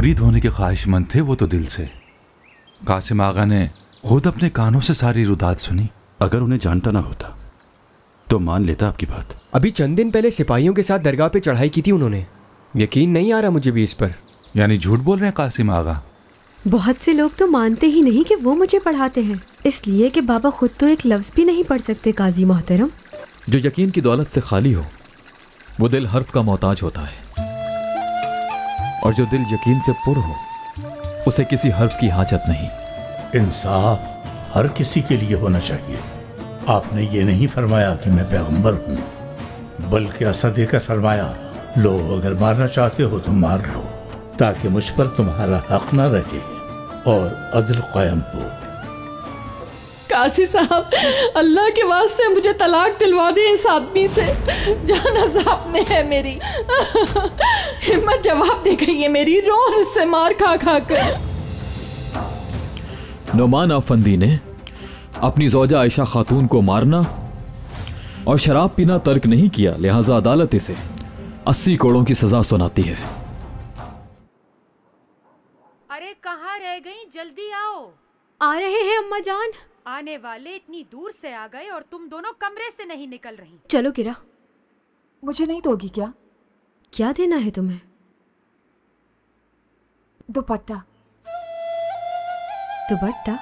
मुरीद होने के ख्वाहिशमंद थे वो तो दिल से। कासिम आगा ने खुद अपने कानों से सारी रुदात सुनी। अगर उन्हें जानता ना होता तो मान लेता आपकी बात। अभी चंद दिन पहले सिपाहियों के साथ दरगाह पे चढ़ाई की थी उन्होंने। यकीन नहीं आ रहा मुझे भी इस पर। यानी झूठ बोल रहे हैं कासिम आगा? बहुत से लोग तो मानते ही नहीं कि वो मुझे पढ़ाते हैं। इसलिए कि बाबा खुद तो एक लफ्ज भी नहीं पढ़ सकते काजी मोहतरम। जो यकीन की दौलत से खाली हो वो दिल हर्फ का मोहताज होता है। और जो दिल यकीन से पुर हो, उसे किसी हर्फ की हाजत नहीं। इंसाफ हर किसी के लिए होना चाहिए। आपने ये नहीं फरमाया कि मैं पैगंबर हूँ, बल्कि ऐसा देकर फरमाया लो अगर मारना चाहते हो तो मार लो, ताकि मुझ पर तुम्हारा हक ना रहे और अदल कायम हो। काजी साहब अल्लाह के वास्ते मुझे तलाक दिलवा दे इस आदमी से। जान अजाब में है मेरी। हिम्मत जवाब दे गई है मेरी रोज इससे मार खा खा कर। नोमान आफंदी ने अपनी जोजा आयशा खातून को मारना और शराब पीना तर्क नहीं किया लिहाजा अदालत इसे अस्सी करोड़ों की सजा सुनाती है। अरे कहाँ रह गई? जल्दी आओ। आ रहे हैं अम्मा जान। आने वाले इतनी दूर से आ गए और तुम दोनों कमरे से नहीं निकल रही। चलो किरा। मुझे नहीं दोगी क्या? क्या देना है तुम्हें? दुपट्टा। दुपट्टा?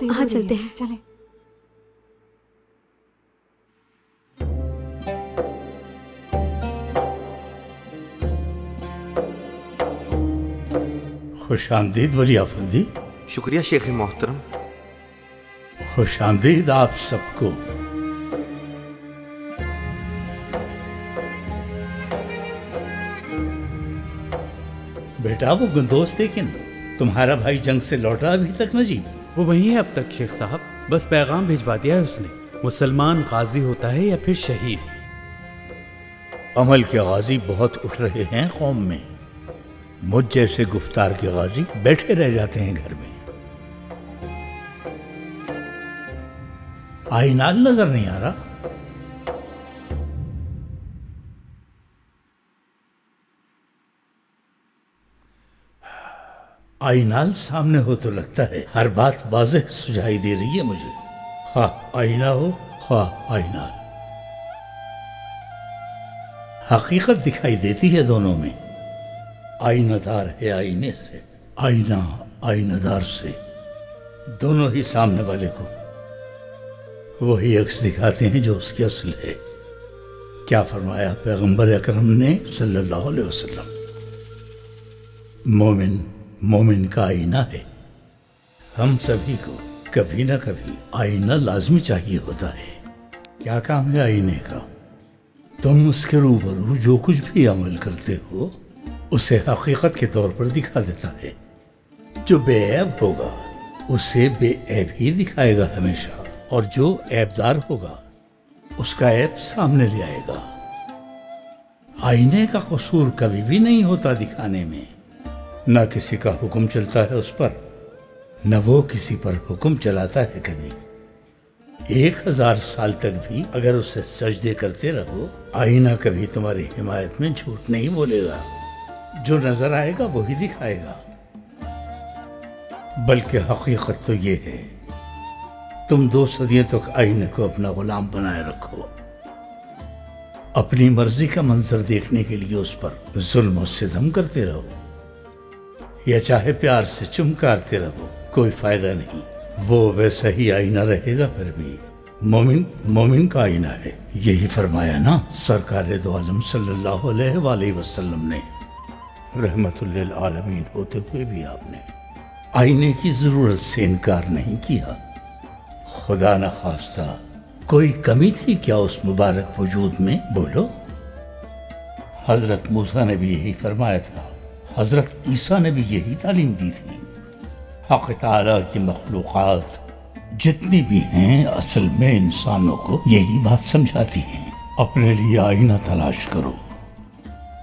देर हाँ, चलते हैं। चले। खुश आमदीद वली आफंदी। शुक्रिया शेख मोहतरम। खुश आमदीद आप सबको। बेटा वो गुंदोस लेकिन तुम्हारा भाई जंग से लौटा अभी तक नजीब वो वही है अब तक, शेख साहब। बस पैगाम भिजवा दिया है उसने। मुसलमान गाजी होता है या फिर शहीद? अमल के गाजी बहुत उठ रहे हैं कौम में। मुझ जैसे गुफ्तार के गाजी बैठे रह जाते हैं घर में। आईनाल नज़र नहीं आ रहा। आईनाल सामने हो तो लगता है। हर बात वाजह सुझाई दे रही है मुझे। खा आईना हो खा आईनाल। हकीकत दिखाई देती है दोनों में। आईनादार है आईने से, आईना आईनादार से। दोनों ही सामने वाले को वही अक्स दिखाते हैं जो उसकी असल है। क्या फरमाया पैगंबर अकरम ने सल्लल्लाहु अलैहि वसल्लम? मोमिन मोमिन का आईना है। हम सभी को कभी ना कभी आईना लाजमी चाहिए होता है। क्या काम है आईने का? तुम उसके रूबरू जो कुछ भी अमल करते हो, उसे हकीकत के तौर पर दिखा देता है। जो बेऐब होगा, उसे बेऐब ही दिखाएगा हमेशा। और जो ऐबदार होगा, उसका ऐप सामने ले आएगा। आईने का कसूर कभी भी नहीं होता दिखाने में। न किसी का हुक्म चलता है उस पर, न वो किसी पर हुक्म चलाता है कभी। एक हज़ार साल तक भी अगर उसे सजदे करते रहो, आईना कभी तुम्हारी हिमायत में झूठ नहीं बोलेगा। जो नज़र आएगा वही दिखाएगा। बल्कि हकीकत तो ये है, तुम दो सदियों तक तो आईने को अपना गुलाम बनाए रखो। अपनी मर्ज़ी का मंजर देखने के लिए उस पर जुल्म करते रहो। या चाहे प्यार से चुमकारते रहो, कोई फ़ायदा नहीं। वो वैसा ही आईना रहेगा फिर भी। मोमिन मोमिन का आईना है। यही फरमाया ना, सरकार दो आलम सल्लल्लाहु अलैहि वसल्लम ने। रहमतुल्लिल आलमीन, होते हुए भी आपने। आईने की ज़रूरत से इनकार नहीं किया। खुदा न खास्ता, कोई कमी थी क्या उस मुबारक वजूद में? बोलो। हज़रत मूसा ने भी यही फरमाया था। हज़रत ईसा ने भी यही तालीम दी थी। हक ताला की मखलूक़ात जितनी भी हैं, असल में इंसानों को यही बात समझाती हैं। अपने लिए आईना तलाश करो।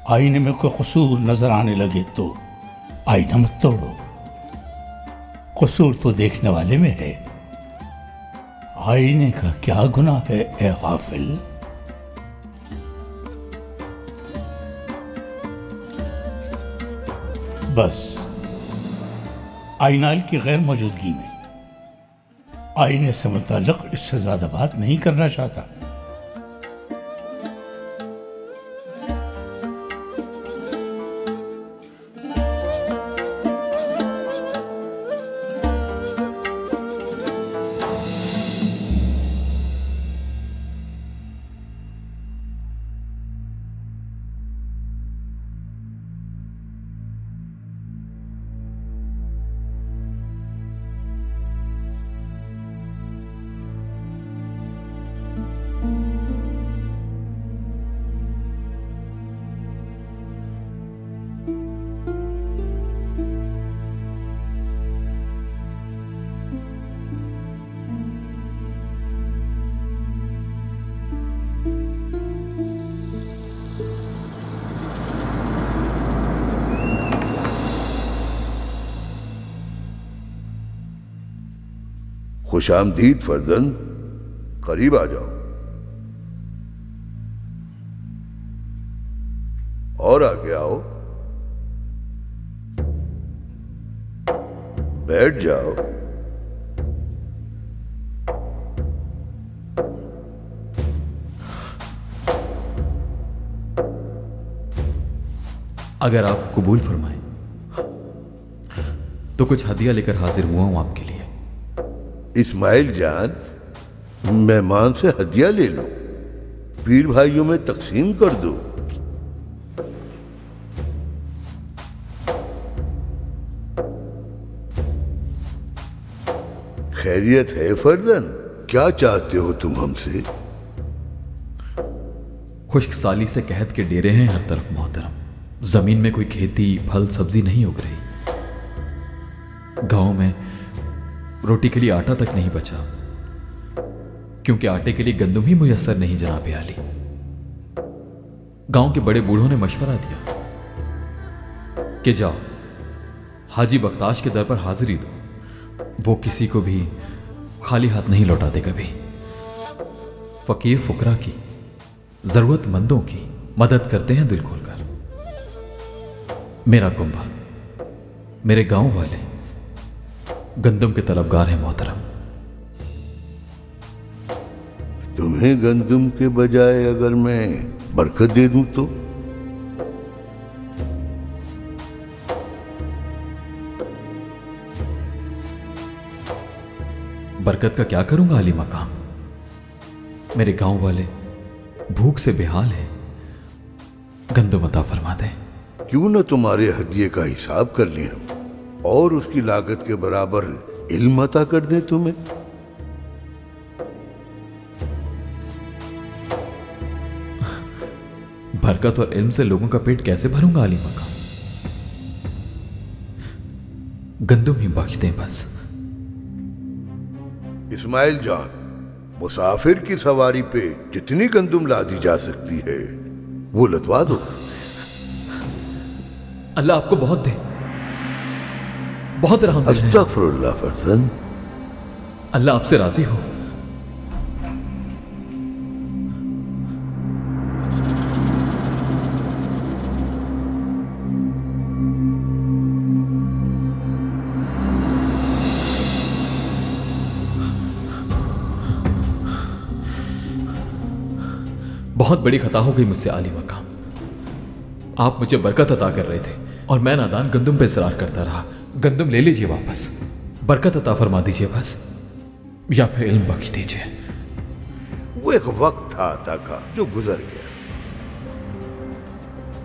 आईने में कोई कसूर नज़र आने लगे तो आईना मत तोड़ो। कसूर तो देखने वाले में है। आईने का क्या गुनाह है, ए गाफिल? बस आइनाइल की गैर मौजूदगी में। आईने से मुतल इससे ज़्यादा बात नहीं करना चाहता। खुश आमदीद फर्जन करीब आ जाओ। और आगे आओ। बैठ जाओ। अगर आप कबूल फरमाएँ तो कुछ हदिया लेकर हाजिर हुआ हूँ आपके लिए। इस्माइल जान मेहमान से हदिया ले लो। पीर भाइयों में तकसीम कर दो। खैरियत है फर्जन क्या चाहते हो तुम हमसे? खुश्क साली से कहत के डेरे हैं हर तरफ़ मोहतरम। ज़मीन में कोई खेती, फल, सब्ज़ी नहीं उग रही। गाँव में रोटी के लिए आटा तक नहीं बचा, क्योंकि आटे के लिए गंदम ही मुयसर नहीं जनाब आली गाँव के बड़े बूढ़ों ने मशवरा दिया कि जाओ, हाजी बख्ताश के दर पर हाजिरी दो। वो किसी को भी खाली हाथ नहीं लौटाते कभी। फकीर फुकरा की, जरूरतमंदों की मदद करते हैं दिल खोलकर। मेरा कुंभा मेरे गाँव वाले गंदम के तलबगार हैं मोहतरम। तुम्हें गंदम के बजाय अगर मैं बरकत दे दूँ तो? बरकत का क्या करूँगा अली मकाम? मेरे गाँव वाले भूख से बेहाल हैं। गंदुम अता फरमा दें। क्यों ना तुम्हारे हदिये का हिसाब कर लें हम? और उसकी लागत के बराबर इल्म अता कर दे तुम्हें। बरकत और इल्म से लोगों का पेट कैसे भरूँगा अली मकाम? गंदुम ही बख्श दें बस। इस्माइल जान मुसाफिर की सवारी पे जितनी गंदुम लादी जा सकती है वो लदवा दो। अल्लाह आपको बहुत दे। बहुत रहम दिल। अस्तगफिरुल्लाह फर्जन। अल्लाह आपसे राज़ी हो। बहुत बड़ी खता हो गई मुझसे आली मकाम। आप मुझे बरकत अता कर रहे थे और मैं नादान गंदुम पे इसरार करता रहा। गंदुम ले लीजिए वापस। बरकत अता फरमा दीजिए बस। या फिर इल्म बख्श दीजिए। वो एक वक्त था अता का, जो गुजर गया।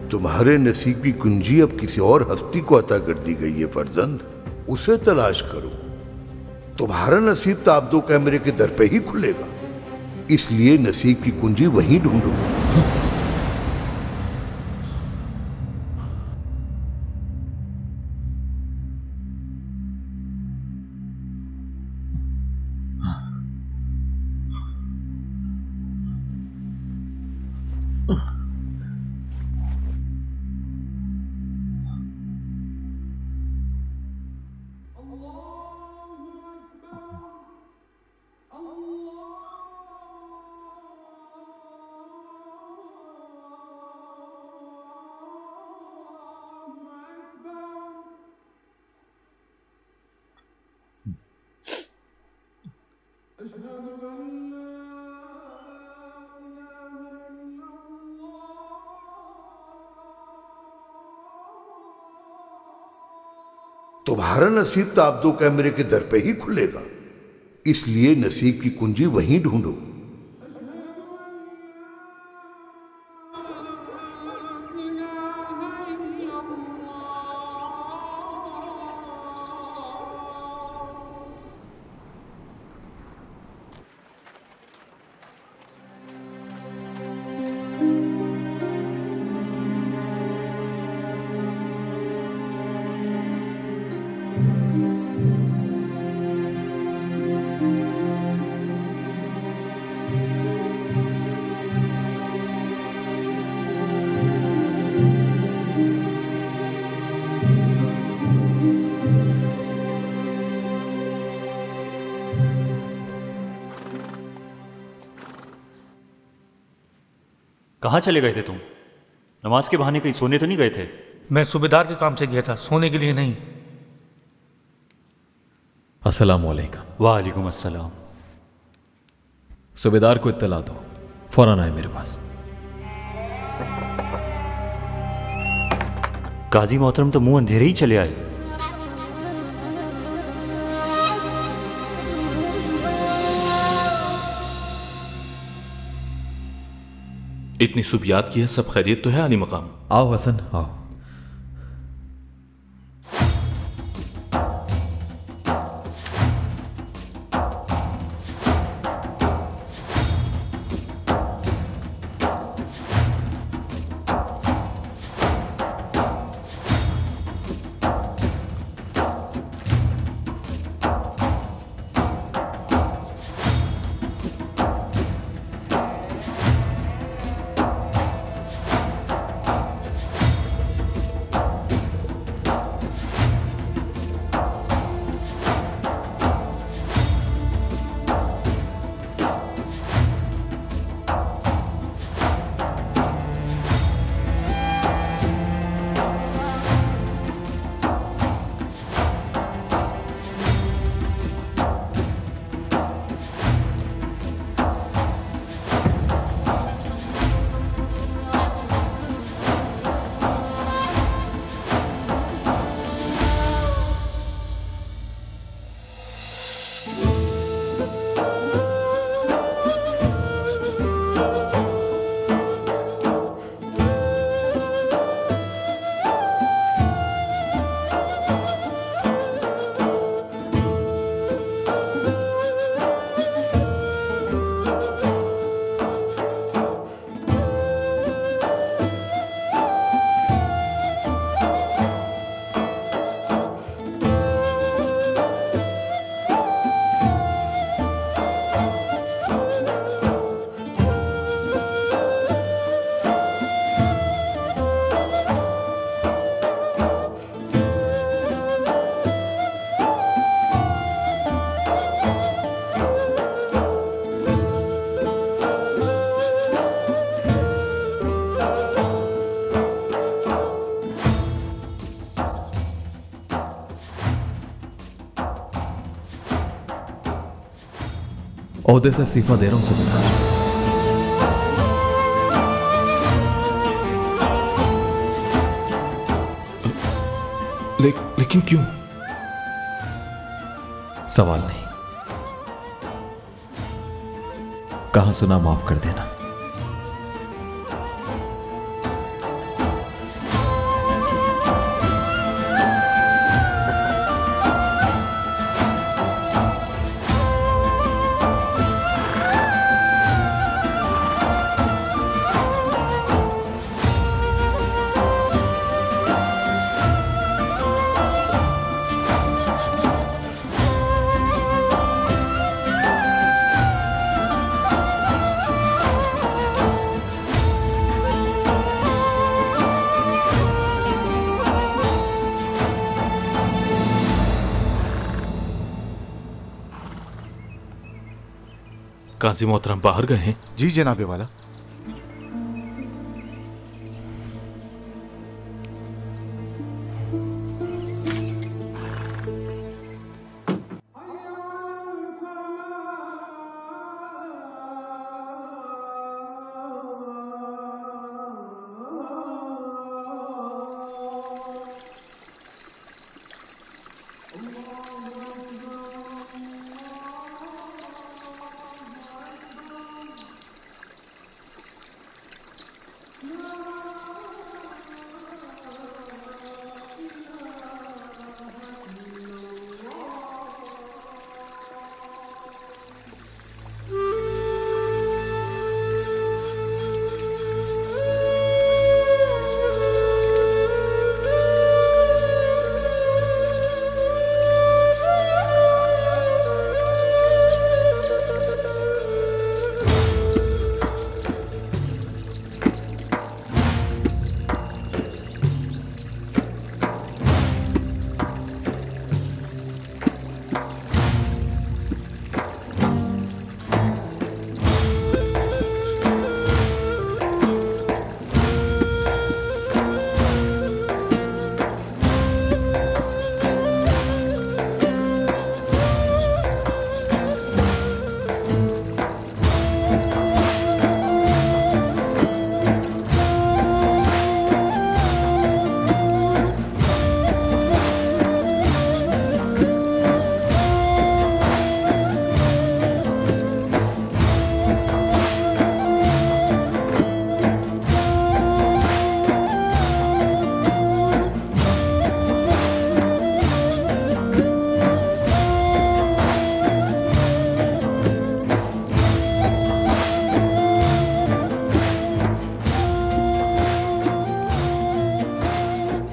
तुम्हारे नसीब कुंजी अब किसी और हस्ती को अता कर दी गई है, फर्जंद। उसे तलाश करो। तुम्हारा नसीब तो आप दो कैमरे के दर पे ही खुलेगा। इसलिए नसीब की कुंजी वहीं ढूंढो। तुम्हारा नसीब तो आप दो कैमरे के दर पे ही खुलेगा। इसलिए नसीब की कुंजी वहीं ढूंढो। कहाँ चले गए थे तुम? नमाज़ के बहाने कहीं सोने तो नहीं गए थे? मैं सूबेदार के काम से गया था सोने के लिए नहीं। अस्सलाम वालेकुम वालेकुम अस्सलाम। सूबेदार को इत्तला दो फ़ौरन आए मेरे पास। काजी मोहतरम तो मुँह अंधेरे ही चले आए। इतनी सुबियात की है सब खैरियत तो है अली मकाम। आओ हसन आओ। ओहदे से इस्तीफा दे रहा हूँ सूबेदार ले, लेकिन क्यों सवाल नहीं। कहा सुना माफ़ कर देना। काजी मोहतरम बाहर गए हैं। जी जनाबे वाला।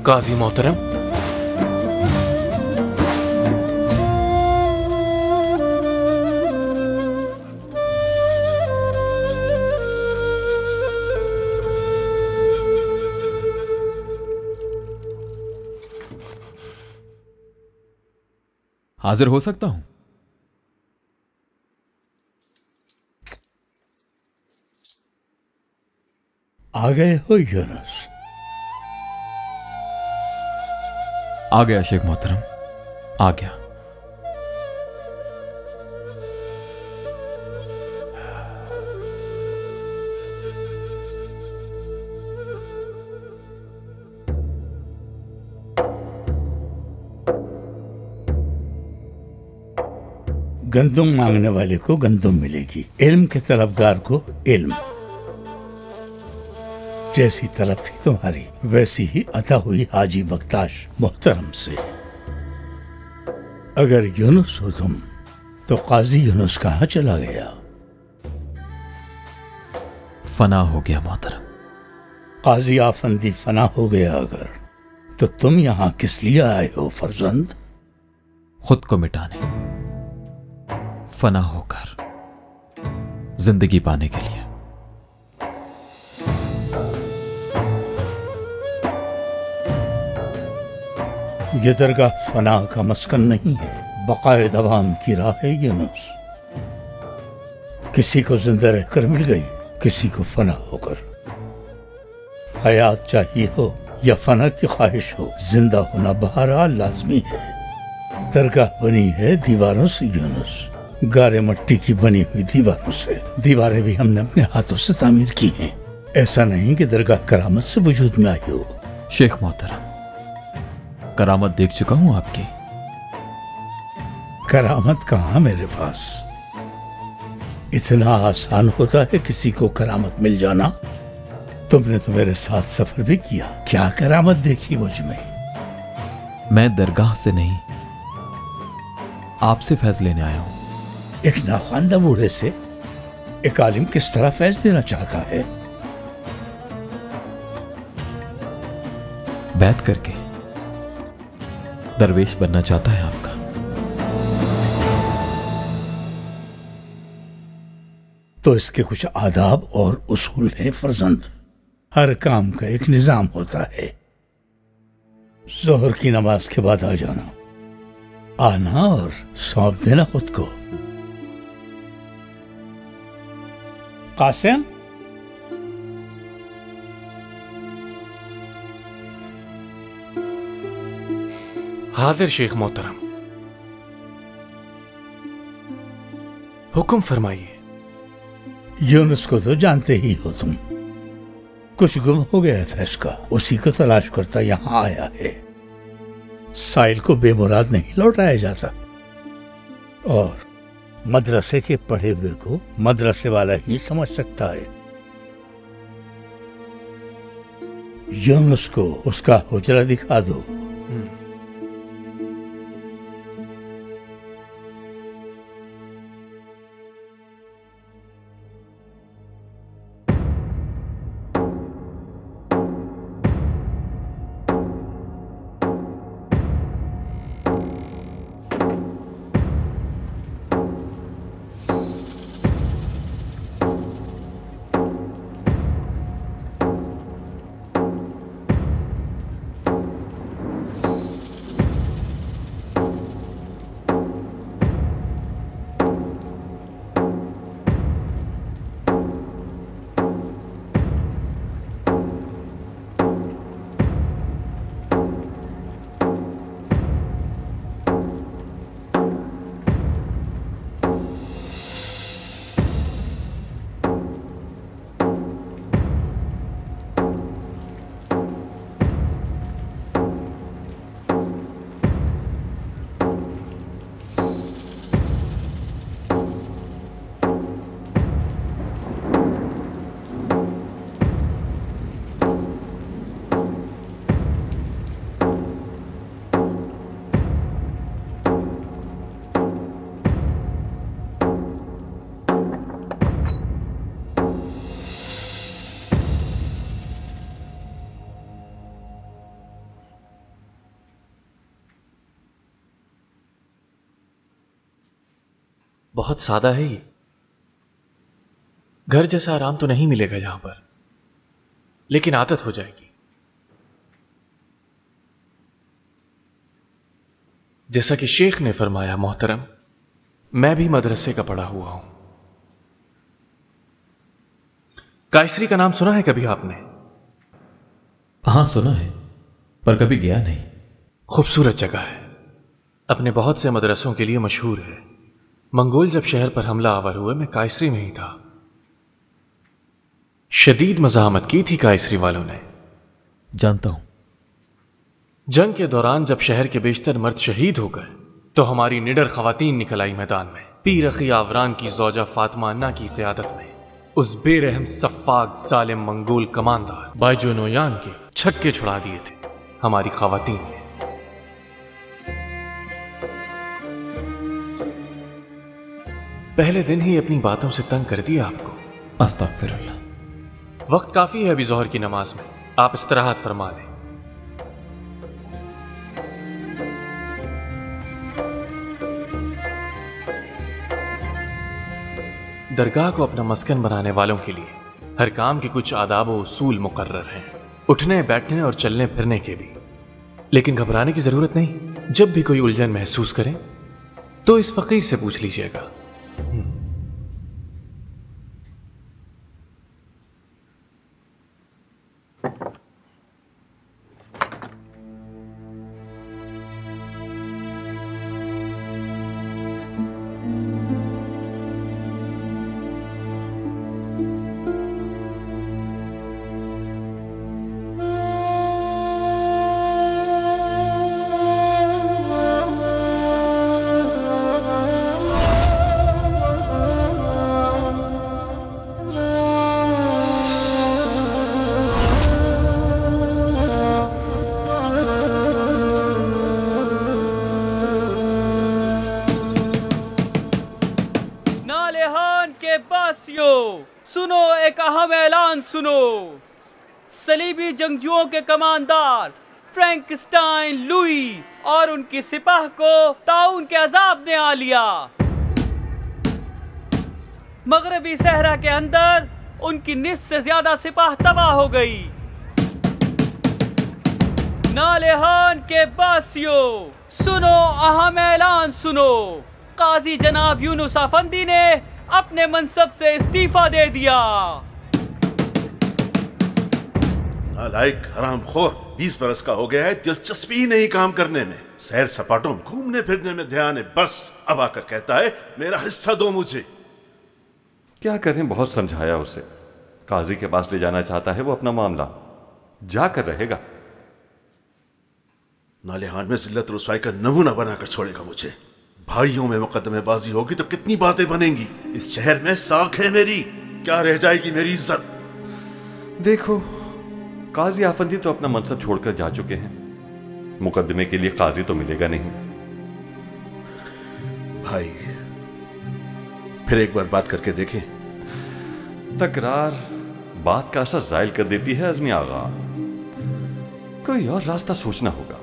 काजी मोहतरम हाजिर हो सकता हूँ। आ गए हो यूनुस। आ गया शेख मोहतरम, आ गया। गंदुम मांगने वाले को गंदुम मिलेगी। इल्म के तलबगार को इल्म। जैसी तलब थी तुम्हारी वैसी ही अदा हुई हाजी बख्ताश मोहतरम से। अगर यूनुस हो तुम तो काजी यूनुस कहाँ चला गया? फना हो गया मोहतरम। काजी आफंदी फना हो गया अगर तो तुम यहाँ किस लिए आए हो फरजंद? खुद को मिटाने। फना होकर ज़िंदगी पाने के लिए। ये दरगाह फना का मस्कन नहीं है। बकाए दवाम की राह है यूनुस किसी को ज़िंदा रहकर मिल गई, किसी को फना होकर। हयात चाहिए हो या फना की ख्वाहिश हो, ज़िंदा होना बहरहाल लाजमी है। दरगाह बनी है दीवारों से यूनुस। गारे मट्टी की बनी हुई दीवारों से। दीवारें भी हमने अपने हाथों से तामीर की हैं। ऐसा नहीं कि दरगाह करामत से वजूद में आई हो। शेख मोहतरम करामत देख चुका हूँ आपकी। करामत कहा मेरे पास? इतना आसान होता है किसी को करामत मिल जाना। तुमने तो मेरे साथ सफ़र भी किया। क्या करामत देखी मुझमें? मैं दरगाह से नहीं आपसे फैज लेने आया हूँ। एक नाखानदा बूढ़े से एक आलिम किस तरह फैज देना चाहता है? बैत करके। दरवेश बनना चाहता है आपका। तो इसके कुछ आदाब और उसूल हैं, फरजंद। हर काम का एक निज़ाम होता है। जोहर की नमाज़ के बाद आ जाना। आना और सौंप देना खुद को। कासिम? हाजिर शेख मोहतरम हुक्म फरमाइए यूनुस को तो जानते ही हो तुम कुछ गुम हो गया था इसका उसी को तलाश करता यहाँ आया है साइल को बेमुराद नहीं लौटाया जाता और मदरसे के पढ़े हुए को मदरसे वाला ही समझ सकता है यूनुस को उसका हुजरा दिखा दो बहुत सादा है ये। घर जैसा आराम तो नहीं मिलेगा यहाँ पर लेकिन आदत हो जाएगी। जैसा कि शेख ने फरमाया मोहतरम मैं भी मदरसे का पढ़ा हुआ हूँ। कायसरी का नाम सुना है कभी आपने? हाँ सुना है पर कभी गया नहीं। खूबसूरत जगह है। अपने बहुत से मदरसों के लिए मशहूर है। मंगोल जब शहर पर हमला आवर हुए मैं कायसरी में ही था। शदीद मजामत की थी कायसरी वालों ने। जानता हूँ। जंग के दौरान जब शहर के बेशतर मर्द शहीद हो गए तो हमारी निडर खवातीन निकल आई मैदान में। पीर अखी आवरान की जौजा फातिमा अन्ना की क्यादत में उस बेरहम सफाक जालिम मंगोल कमांडर बायजोनोयान के छक्के छुड़ा दिए थे हमारी खवातीन ने। पहले दिन ही अपनी बातों से तंग कर दिया आपको। अस्तगफिरुल्लाह। वक्त काफ़ी है अभी जोहर की नमाज़ में। आप इस इस्तराहत फरमा लें। दरगाह को अपना मस्कन बनाने वालों के लिए हर काम के कुछ आदाब व उसूल मुकर्र हैं। उठने बैठने और चलने फिरने के भी। लेकिन घबराने की ज़रूरत नहीं। जब भी कोई उलझन महसूस करें तो इस फकीर से पूछ लीजिएगा। कमांडर फ्रैंकस्टाइन लुई और उनकी सिपाह को ताउन के अजाब ने आ लिया। मगरबी सहरा के अंदर उनकी निस से ज़्यादा सिपाह तबाह हो गई। नालेहान के बासियों, सुनो, अहम ऐलान सुनो। काजी जनाब यूनुस अफंदी ने अपने मनसब से इस्तीफा दे दिया। नालायक हराम खोर बीस बरस का हो गया है दिलचस्पी ही नहीं काम करने में। सैर सपाटों में घूमने फिरने में ध्यान है बस अब आकर कहता है मेरा हिस्सा दो मुझे। क्या करें बहुत समझाया उसे। काजी के पास ले जाना चाहता है वो अपना मामला। जाकर रहेगा। नालेहान में जिल्लत रसवाई का नमूना बनाकर छोड़ेगा मुझे। भाइयों में मुकदमेबाजी होगी तो कितनी बातें बनेंगी। इस शहर में साख है मेरी क्या रह जाएगी मेरी इज़्ज़त? देखो काजी आफंदी तो अपना मनसब छोड़कर जा चुके हैं। मुकदमे के लिए काजी तो मिलेगा नहीं। भाई फिर एक बार बात करके देखें। तकरार बात का असर जायल कर देती है अजमी आगा। कोई और रास्ता सोचना होगा।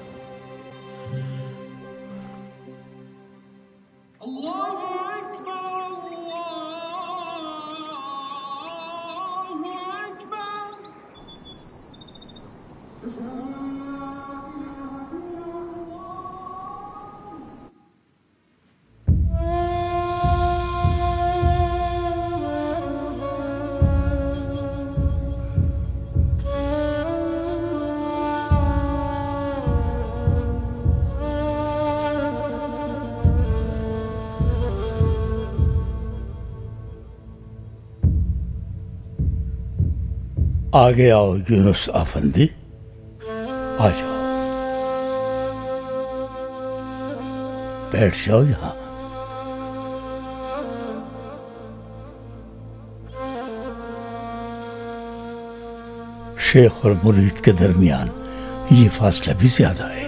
आगे आओ, यूनुस आफंदी। आ जाओ बैठ जाओ यहाँ। शेख और मुरीद के दरमियान ये फासला भी ज़्यादा है।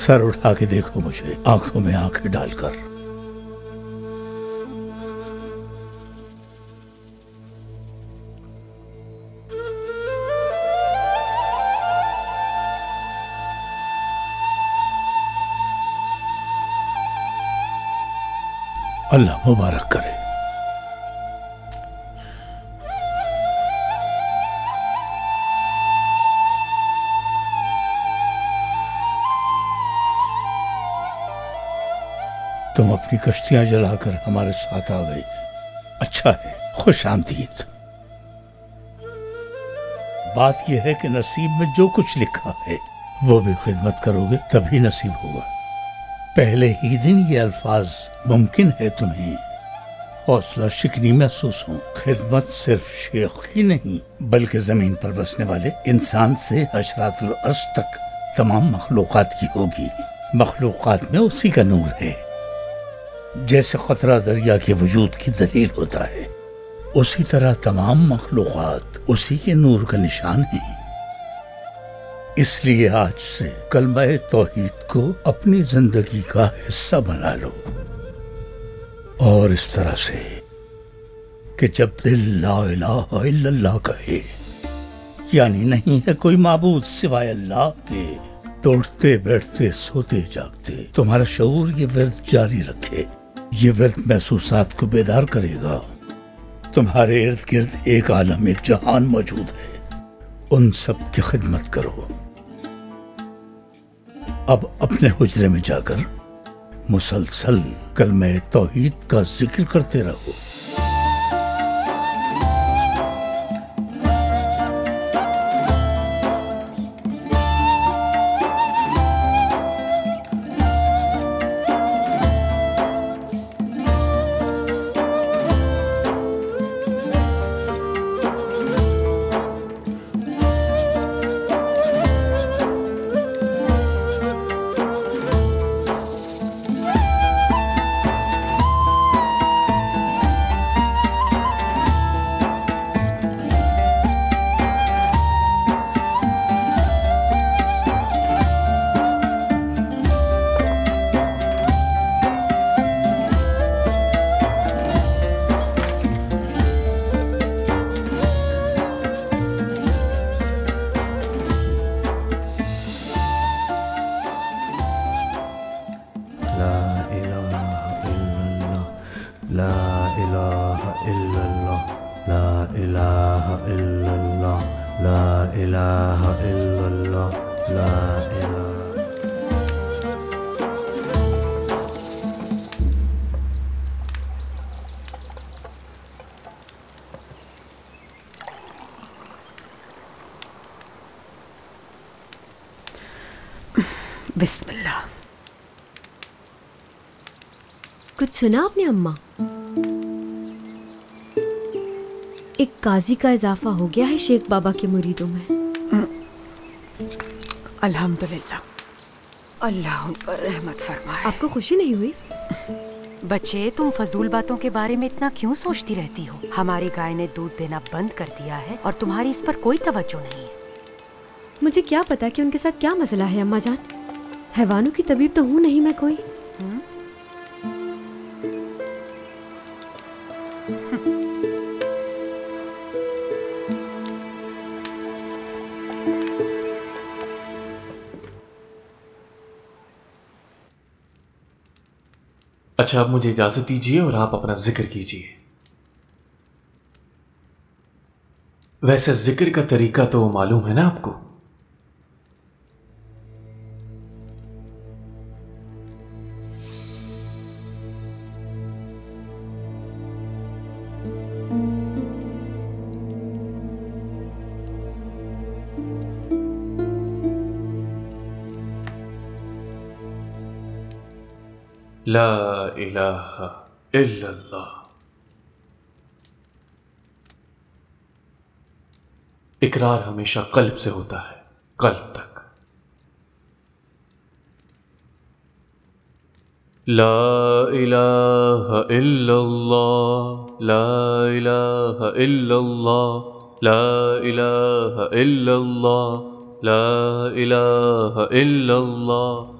सर उठा के देखो मुझे, आँखों में आँखें डालकर। अल्लाह मुबारक करे। तुम अपनी कश्तियाँ जलाकर हमारे साथ आ गई। अच्छा है, खुश आमदीद। बात यह है कि नसीब में जो कुछ लिखा है, वो भी खिदमत करोगे, तभी नसीब होगा। पहले ही दिन ये अल्फाज मुमकिन है तुम्हें। हौसला, शिकनी महसूस हो। खिदमत सिर्फ़ शेख की नहीं, बल्कि ज़मीन पर बसने वाले इंसान से हशरातुल अर्श तक तमाम मखलूक़ात की होगी। मखलूक़ात में उसी का नूर है। जैसे खतरा दरिया के वजूद की दलील होता है, उसी तरह तमाम मखलूक उसी के नूर का निशान है। इसलिए आज से कलमा तोहीद को अपनी ज़िंदगी का हिस्सा बना लो। और इस तरह से कि जब दिल ला इलाहा इल्लल्लाह कहे, यानी नहीं है कोई माबूद सिवाय अल्लाह के तोड़ते बैठते, सोते जागते, तुम्हारा शऊर ये विरद जारी रखे, ये विरद महसूसात को बेदार करेगा। तुम्हारे इर्द गिर्द एक आलम, एक जहान मौजूद है। उन सब की खिदमत करो। अब अपने हुजरे में जाकर मुसलसल कल कलमे तोहीद का ज़िक्र करते रहो। सुना आपने अम्मा? एक काजी का इजाफा हो गया है शेख बाबा के मुरीदों में। अल्हम्दुलिल्लाह। अल्लाह उन पर रहमत फरमाए। आपको खुशी नहीं हुई? बच्चे तुम फजूल बातों के बारे में इतना क्यों सोचती रहती हो? हमारी गाय ने दूध देना बंद कर दिया है और तुम्हारी इस पर कोई तवज्जो नहीं है। मुझे क्या पता कि उनके साथ क्या मसला है अम्मा जान? हैवानों की तबीब तो हूँ नहीं मैं कोई। अच्छा अब मुझे इजाज़त दीजिए और आप अपना ज़िक्र कीजिए। वैसे ज़िक्र का तरीका तो मालूम है ना आपको? ला इलाहा इल्लल्लाह इकरार हमेशा कल्ब से होता है, कल्ब तक। ला इलाहा इल्लल्लाह, ला इलाहा इल्लल्लाह, ला इलाहा ला इलाहा इल्लल्लाह।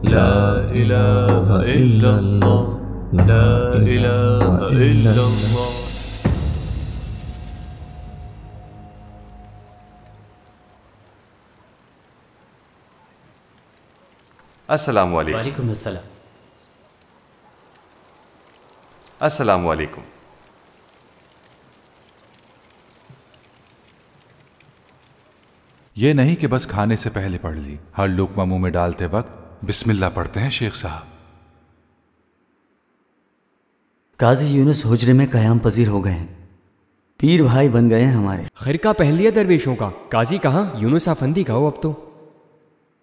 इलाहा इल्लल्लाह ला इलाहा इल्लल्लाह ला इलाहा इल्लल्लाह। अस्सलाम वालेकुम वालेकुम अस्सलाम। अस्सलाम वालेकुम ये नहीं कि बस खाने से पहले पढ़ ली हर लुकमा मुँह में डालते वक्त बिस्मिल्लाह पढ़ते हैं शेख साहब। काजी यूनुस हुजरे में कयाम पजीर हो गए हैं। पीर भाई बन गए हैं हमारे। खिरका पहन लिया दरवेशों का। काजी कहाँ? यूनुस आफंदी का हो अब तो।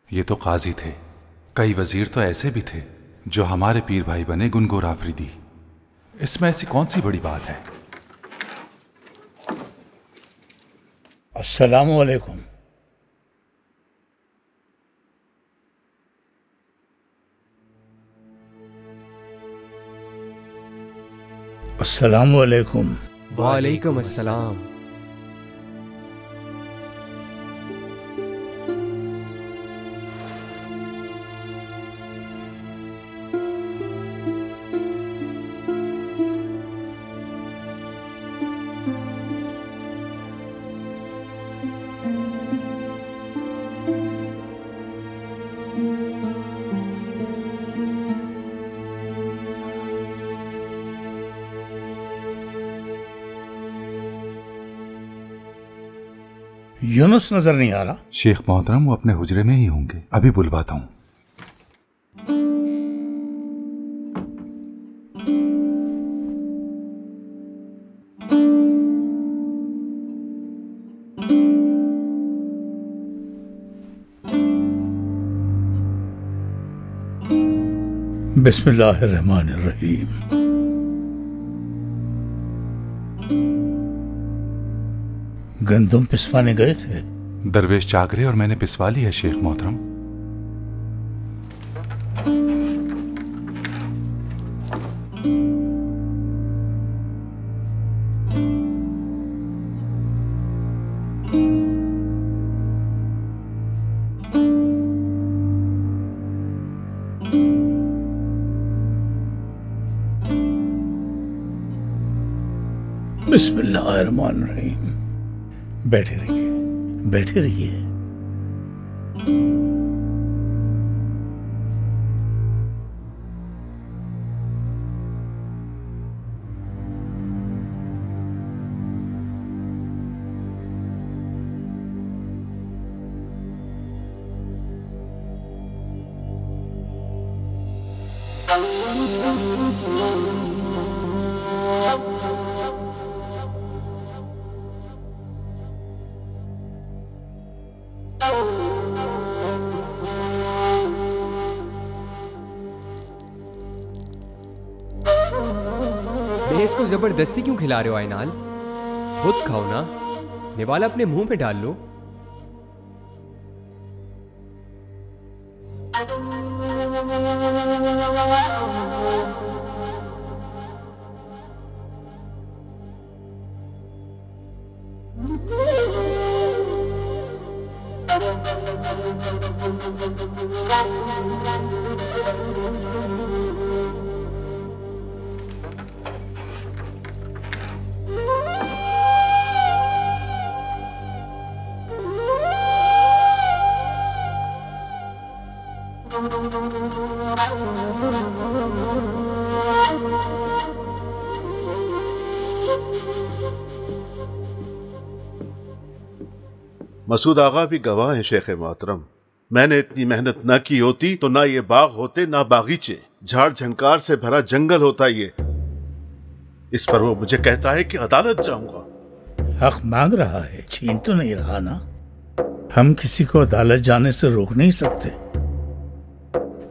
ये तो काजी थे। कई वज़ीर तो ऐसे भी थे जो हमारे पीर भाई बने गुनगोर आफरीदी। इसमें ऐसी कौन सी बड़ी बात है? अस्सलाम वालेकुम अस्सलाम वालेकुम वालेकुम अस्सलाम यूनुस नज़र नहीं आ रहा। शेख मोहतरम वो अपने हुजरे में ही होंगे। अभी बुलवाता हूँ। बिस्मिल्लाहिर्रहमानिर्रहीम। गंदम पिसवाने गए थे। दरवेश जागरे और मैंने पिसवा ली है शेख मोहतरम। भैंस को ज़बरदस्ती क्यों खिला रहे हो, आयनाल? खुद खाओ ना। निवाला अपने मुँह पे डाल लो। मसूद आगा भी गवाह हैं शेख मोहतरम। मैंने इतनी मेहनत न की होती तो ना ये बाग होते ना बागीचे। झाड़ झंकार से भरा जंगल होता ये। इस पर वो मुझे कहता है कि अदालत जाऊँगा। हक मांग रहा है छीन तो नहीं रहा ना। हम किसी को अदालत जाने से रोक नहीं सकते।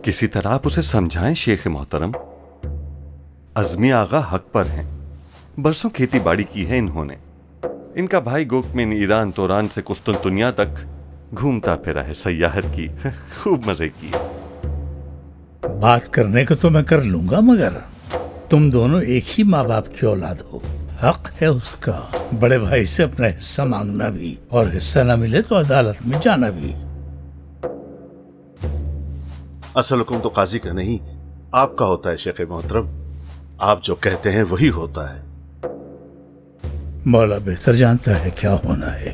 किसी तरह आप उसे समझाएँ शेख मोहतरम। अजमी आगा हक पर हैं। बरसों खेती बाड़ी की है इन्होंने। इनका भाई गोकमेन ईरान तोरान से कुस्तुनतुनिया तक घूमता फिरा है सयाहत की। खूब मज़े की बात करने को तो मैं कर लूँगा मगर तुम दोनों एक ही माँ बाप की औलाद हो। हक है उसका। बड़े भाई से अपना हिस्सा मांगना भी और हिस्सा न मिले तो अदालत में जाना भी। असल हुक्म तो काजी का नहीं आपका होता है शेख मोहतरम। आप जो कहते हैं वही होता है। मौला बेहतर जानता है क्या होना है।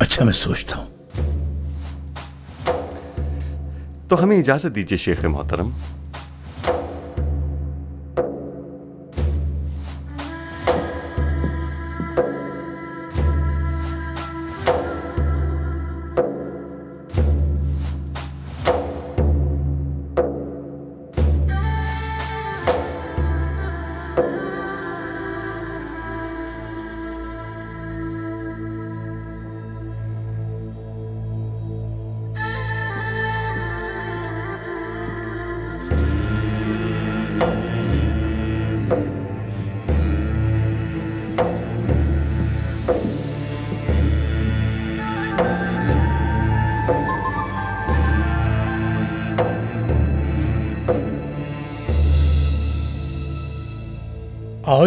अच्छा मैं सोचता हूँ। तो हमें इजाज़त दीजिए शेख मोहतरम।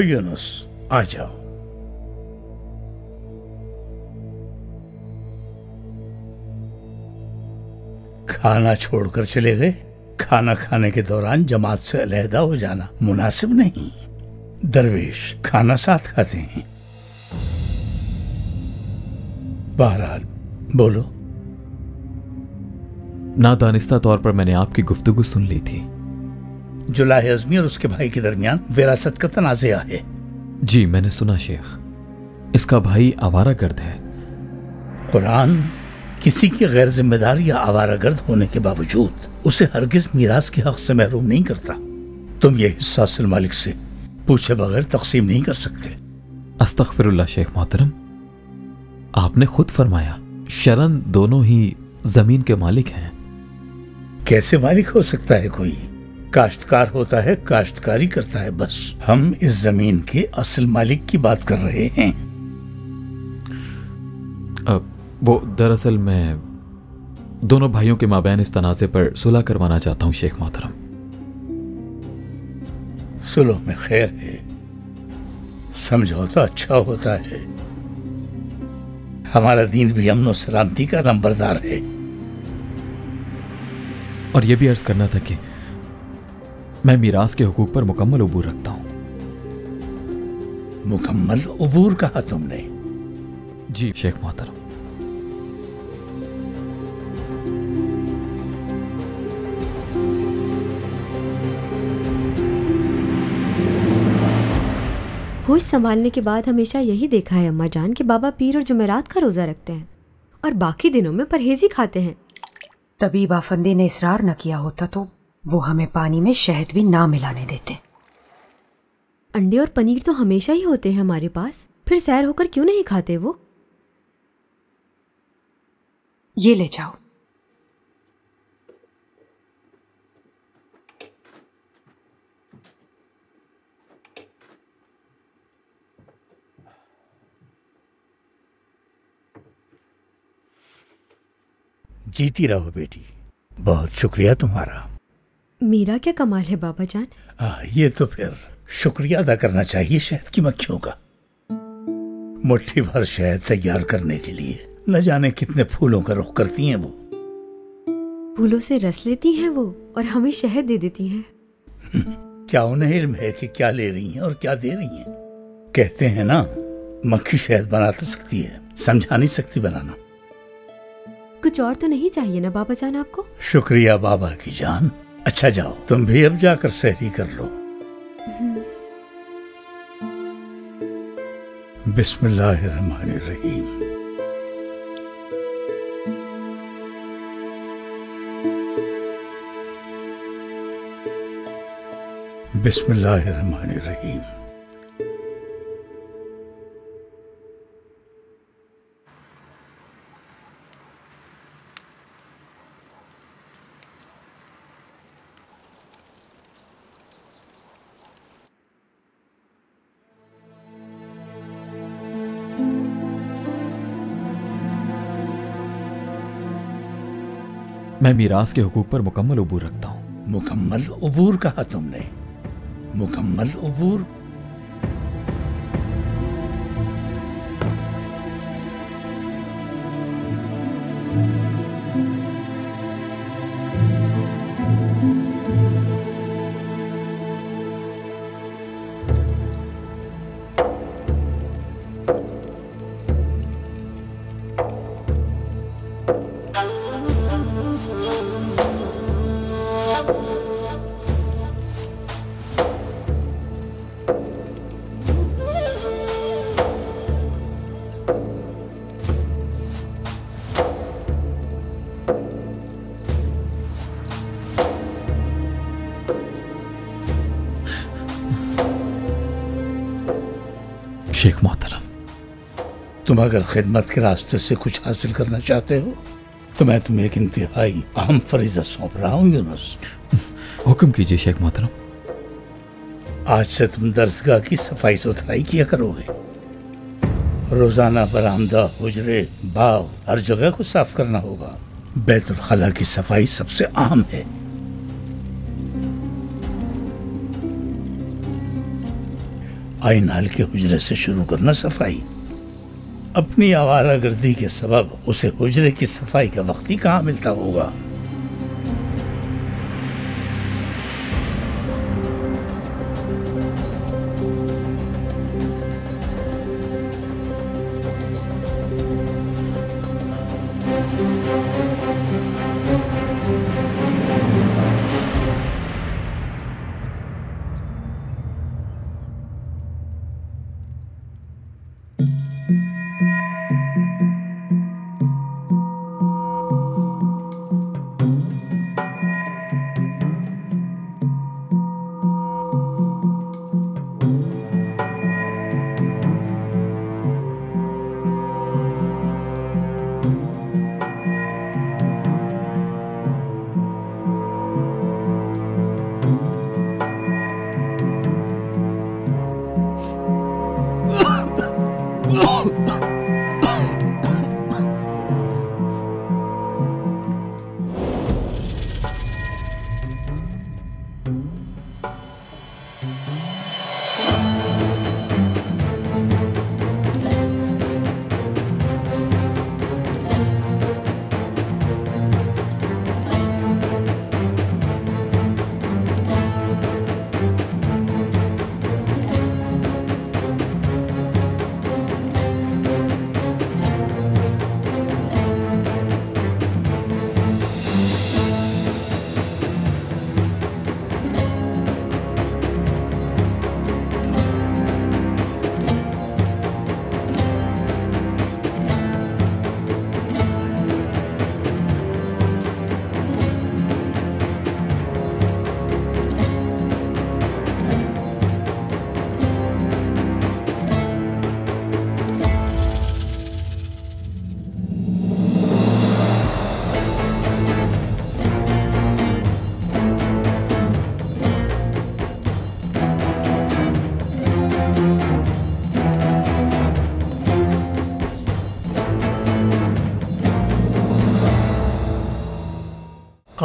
यूनुस आ जाओ खाना छोड़कर चले गए। खाना खाने के दौरान जमात से अलहदा हो जाना मुनासिब नहीं। दरवेश खाना साथ खाते हैं। बहरहाल, बोलो। नादानिस्ता तौर पर मैंने आपकी गुफ्तगु सुन ली थी। जुलाह अजमी और उसके भाई के दरमियान विरासत का तनाज़ा है। जी मैंने सुना शेख। इसका भाई आवारा गर्द है। कुरान किसी की गैर जिम्मेदार या आवारा गर्द होने के बावजूद उसे हरगिज मीरास के हक से महरूम नहीं करता। तुम ये हिस्सा असल मालिक से पूछे बगैर तकसीम नहीं कर सकते। अस्तगफिरुल्लाह शेख मोहतरम। आपने खुद फरमाया शरण दोनों ही ज़मीन के मालिक हैं। कैसे मालिक हो सकता है कोई? काश्तकार होता है काश्तकारी करता है बस। हम इस ज़मीन के असल मालिक की बात कर रहे हैं। अब वो दरअसल मैं दोनों भाइयों के माबैन इस तनाज़े पर सुलह करवाना चाहता हूँ शेख मोहतरम। सुलह में खैर है। समझौता अच्छा होता है। हमारा दीन भी अमन और सलामती का नंबरदार है। और ये भी अर्ज़ करना था कि मैं मीरास के हुकूक पर मुकम्मल अबूर रखता हूँ। मुकम्मल अबूर कहा तुमने? जी शेख मोहतरम। होश संभालने के बाद हमेशा यही देखा है अम्मा जान कि बाबा पीर और जुमेरात का रोज़ा रखते हैं और बाकी दिनों में परहेजी खाते हैं। तभी आफंदी ने इसरार न किया होता तो वो हमें पानी में शहद भी ना मिलाने देते। अंडे और पनीर तो हमेशा ही होते हैं हमारे पास। फिर सैर होकर क्यों नहीं खाते वो? ये ले जाओ। जीती रहो बेटी। बहुत शुक्रिया तुम्हारा। मेरा क्या कमाल है बाबा जान? आ, ये तो फिर शुक्रिया अदा करना चाहिए शहद की मक्खियों का। मुट्ठी भर शहद तैयार करने के लिए। न जाने कितने फूलों का रुख करती हैं वो। फूलों से रस लेती हैं वो और हमें शहद दे देती हैं। क्या उन्हें इल्म है कि क्या ले रही हैं और क्या दे रही हैं? कहते हैं ना मक्खी शहद बना तो सकती है समझा नहीं सकती बनाना। कुछ और तो नहीं चाहिए ना बाबा जान आपको? शुक्रिया बाबा की जान। अच्छा जाओ तुम भी अब जाकर सहरी कर लो। बिस्मिल्लाहिर्रहमानिर्रहीम। बिस्मिल्लाहिर्रहमानिर्रहीम। मैं मीरास के हकूक पर मुकम्मल अबूर रखता हूँ। मुकम्मल अबूर कहा तुमने? मुकम्मल अबूर अगर खिदमत के रास्ते से कुछ हासिल करना चाहते हो तो मैं तुम्हें एक इंतहाई अहम फरीजा सौंप रहा हूँ यूनुस। हुक्म कीजिए शेख मोहतरम। आज से तुम दरसगाह की सफ़ाई सुथराई किया करोगे। रोज़ाना बरामदा हुजरे बाग हर जगह को साफ़ करना होगा। बैतुल खला की सफ़ाई सबसे अहम है। आईनाल के हुजरे से शुरू करना सफ़ाई। अपनी आवारागर्दी के सबब उसे हुजरे की सफ़ाई का वक्त ही कहाँ मिलता होगा?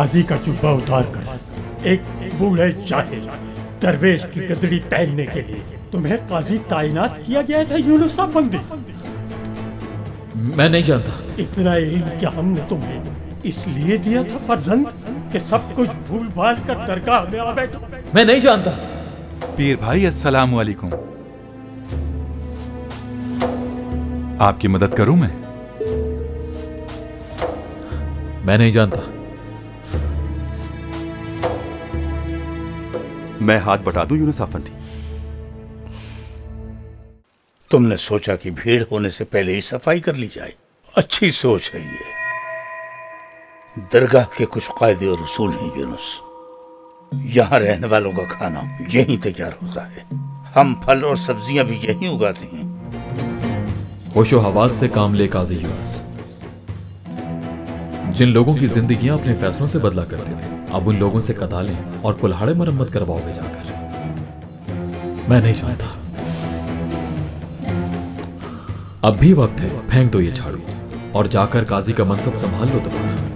काजी का जुब्बा उतार कर। एक बूढ़े चाहे दरवेश की गदड़ी पहनने के लिए तुम्हें काजी ताइनात किया गया था यूनुस अफंदी मैं नहीं जानता। इतना इल्म क्या हमने तुम्हें इसलिए दिया था फर्जंद कि सब कुछ भूल भाल कर दरगाह में आ बैठो? मैं नहीं जानता। पीर भाई अस्सलाम वालेकुम आपकी मदद करूँ मैं? मैं नहीं जानता। मैं हाथ बटा दूँ यूनुस आफंदी तुमने सोचा कि भीड़ होने से पहले ही सफ़ाई कर ली जाए। अच्छी सोच है ये। दरगाह के कुछ कायदे और रसूल हैं यूनुस। यहाँ रहने वालों का खाना यहीं तैयार होता है। हम फल और सब्ज़ियाँ भी यहीं उगाते हैं। होशो हवास से काम ले काजी यूनुस। जिन लोगों की जिंदगियाँ अपने फैसलों से बदला करते थे अब उन लोगों से कतालें और कुल्हाड़े मरम्मत करवाओगे जाकर। मैं नहीं चाहता। अब भी वक्त है, फेंक दो ये झाड़ू और जाकर काजी का मनसब संभाल लो तुम्हारा